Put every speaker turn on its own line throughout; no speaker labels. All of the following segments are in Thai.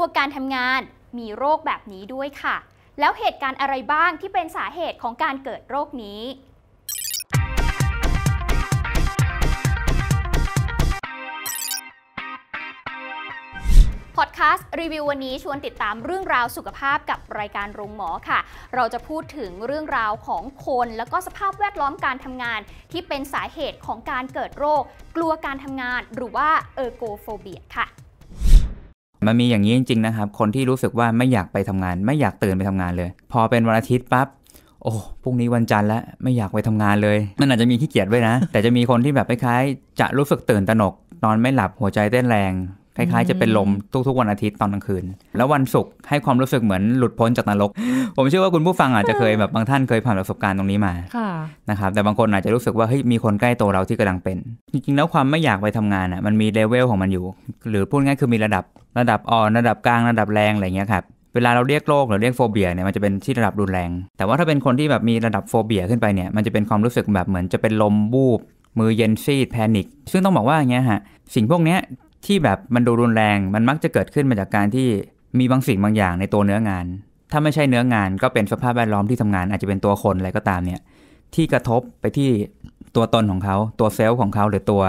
กลัวการทำงาน มีโรคแบบนี้ด้วยค่ะ แล้วเหตุการณ์อะไรบ้างที่เป็นสาเหตุของการเกิดโรคนี้พอดแคสต์รีวิววันนี้ชวนติดตามเรื่องราวสุขภาพกับรายการโรงหมอค่ะ เราจะพูดถึงเรื่องราวของคน แล้วก็สภาพแวดล้อมการทำงาน ที่เป็นสาเหตุของการเกิดโรค กลัวการทำงาน หรือว่าเออร์โกโฟเบียค่ะ
มันมีอย่างนี้จริงๆนะครับ คนที่รู้สึกว่าไม่อยากไปทำงาน ไม่อยากตื่นไปทำงานเลย พอเป็นวันอาทิตย์ปั๊บโอ้พรุ่งนี้วันจันทร์แล้วไม่อยากไปทำงานเลย มันอาจจะมีขี้เกียจด้วยนะ แต่จะมีคนที่แบบคล้ายๆจะรู้สึกตื่นตระหนก นอนไม่หลับหัวใจเต้นแรง คล้ายๆ จะเป็นลมทุกๆวันอาทิตย์ตอนกลางคืน แล้ววันศุกร์ให้ความรู้สึกเหมือนหลุดพ้นจากนรก ผมเชื่อว่าคุณผู้ฟังอาจจะเคยแบบบางท่านเคยผ่านประสบการณ์ตรงนี้มา
ค่ะ
นะครับแต่บางคนอาจจะรู้สึกว่าเฮ้ยมีคนใกล้ตัวเราที่กำลังเป็น จริงๆ แล้วความไม่อยากไปทำงานอะมันมีเลเวลของมันอยู่ หรือพูดง่ายคือมีระดับระดับอ่อนระดับกลางระดับแรงอะไรเงี้ยครับเวลาเราเรียกโรคหรือเรียก phobia เนี่ยมันจะเป็นที่ระดับรุนแรง แต่ว่าถ้าเป็นคนที่แบบมีระดับ phobia ขึ้นไปเนี่ยมันจะเป็นความรู้สึกแบบเหมือนจะเป็นลมวูบมือเย็นซีด panic ซึ่งต้องบอกว่าอย่างเงี้ยฮะสิ่งพวกเนี้ย ที่แบบมันดูรุนแรงมันมักจะเกิดขึ้นมาจากการที่มีบางสิ่งบางอย่างในตัวเนื้องาน ถ้าไม่ใช่เนื้องานก็เป็นสภาพแวดล้อมที่ทำงานอาจจะเป็นตัวคนอะไรก็ตามเนี่ยที่กระทบไปที่ตัวตนของเขา ตัวเซลล์ของเขาหรือตัว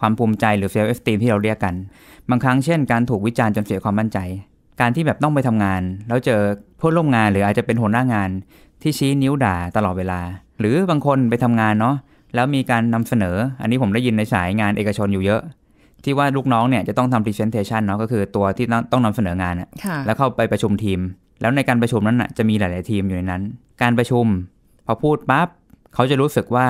ความภูมิใจหรือเซลล์เอสตีมที่เราเรียกกัน บางครั้งเช่นการถูกวิจารณ์จนเสียความมั่นใจ การที่แบบต้องไปทำงาน แล้วเจอเพื่อนร่วมงานหรืออาจจะเป็นหัวหน้างาน ที่ชี้นิ้วด่าตลอดเวลา หรือบางคนไปทำงานเนาะแล้วมีการนำเสนอ อันนี้ผมได้ยินในสายงานเอกชนอยู่เยอะ ที่ว่าลูกน้องเนี่ยจะต้องทำ presentation เนาะก็คือตัวที่ต้องนำเสนองานอะ
ค่ะ
แล้วเข้าไปประชุมทีม แล้วในการประชุมนั้นน่ะจะมีหลาย ๆ ทีมอยู่ในนั้น การประชุม พอพูดปั๊บเขาจะรู้สึกว่า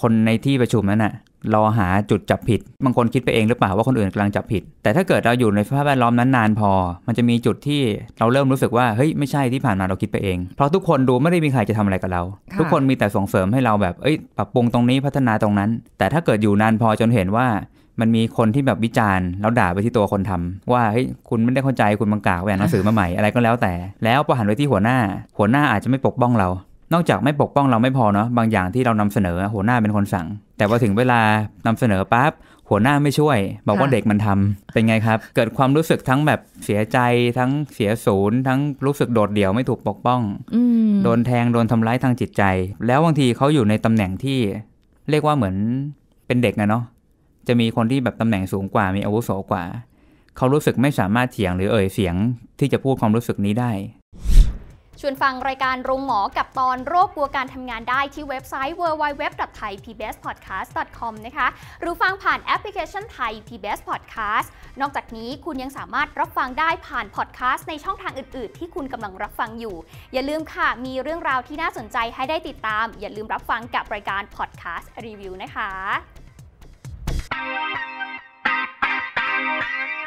คนในที่ประชุมนั้นน่ะรอหาจุดจับผิด บางคนคิดไปเองหรือเปล่าว่าคนอื่นกำลังจับผิด แต่ถ้าเกิดเราอยู่ในสภาพแวดล้อมนั้นนานพอ มันจะมีจุดที่เราเริ่มรู้สึกว่าเฮ้ยไม่ใช่ที่ผ่านมาเราคิดไปเอง เพราะทุกคนดูไม่ได้มีใครจะทำอะไรกับเรา
ค่ะ
ทุกคนมีแต่ส่งเสริมให้เราแบบเอ้ยปรับปรุงตรงนี้พัฒนาตรงนั้น แต่ถ้าเกิดอยู่นานพอจนเห็นว่า มันมีคนที่แบบวิจารณ์แล้วด่าไปที่ตัวคนทำว่าเฮ้ยคุณไม่ได้เข้าใจคุณบังกากไปอ่านหนังสือมาใหม่อะไรก็แล้วแต่ แล้วพอหันไปที่หัวหน้า หัวหน้าอาจจะไม่ปกป้องเรา นอกจากไม่ปกป้องเราไม่พอเนาะบางอย่างที่เรานำเสนอหัวหน้าเป็นคนสั่ง แต่พอถึงเวลานำเสนอปั๊บหัวหน้าไม่ช่วย บอกว่า
ค่ะ
เด็กมันทำเป็นไงครับ เกิดความรู้สึกทั้งแบบเสียใจทั้งเสียศูนย์ทั้งรู้สึกโดดเดี่ยวไม่ถูกปกป้อง
อืม
โดนแทงโดนทำร้ายทางจิตใจ แล้วบางทีเขาอยู่ในตำแหน่งที่ เรียกว่าเหมือนเป็นเด็กอะเนาะ จะมีคนที่แบบตำแหน่งสูงกว่ามีอาวุโสกว่า เขารู้สึกไม่สามารถเถียงหรือเอ่ยเสียงที่จะพูดความรู้สึกนี้ได้
ชวนฟังรายการโรงหมอกับตอนโรคกลัวการทำงานได้ที่เว็บไซต์ www.thaipbspodcast.com นะคะ หรือฟังผ่านแอปพลิเคชันไทย PBS Podcast นอกจากนี้คุณยังสามารถรับฟังได้ผ่านพอดแคสต์ในช่องทางอื่น ๆ ที่คุณกำลังรับฟังอยู่ อย่าลืมค่ะ มีเรื่องราวที่น่าสนใจให้ได้ติดตาม อย่าลืมรับฟังกับรายการพอดแคสต์รีวิวนะคะ thank you.